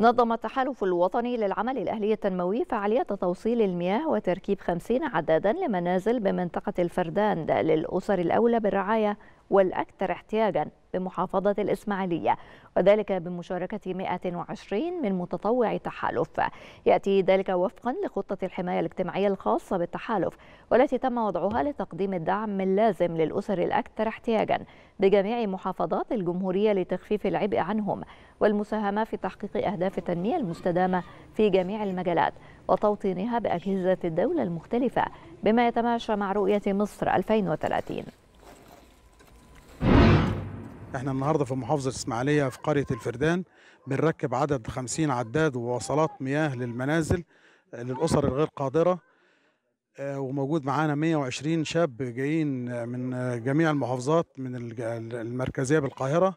نظم التحالف الوطني للعمل الأهلي التنموي فعالية توصيل المياه وتركيب 50 عدادا لمنازل بمنطقة الفردان للأسر الأولى بالرعاية. والأكثر احتياجا بمحافظة الإسماعيلية وذلك بمشاركة 120 من متطوع تحالف. يأتي ذلك وفقا لخطة الحماية الاجتماعية الخاصة بالتحالف والتي تم وضعها لتقديم الدعم اللازم للأسر الأكثر احتياجا بجميع محافظات الجمهورية لتخفيف العبء عنهم والمساهمة في تحقيق أهداف التنمية المستدامة في جميع المجالات وتوطينها بأجهزة الدولة المختلفة بما يتماشى مع رؤية مصر 2030 إحنا النهارده في محافظة الاسماعيليه في قرية الفردان بنركب عدد 50 عداد ووصلات مياه للمنازل للأسر الغير قادرة آه، وموجود معانا 120 شاب جايين من جميع المحافظات من المركزية بالقاهرة.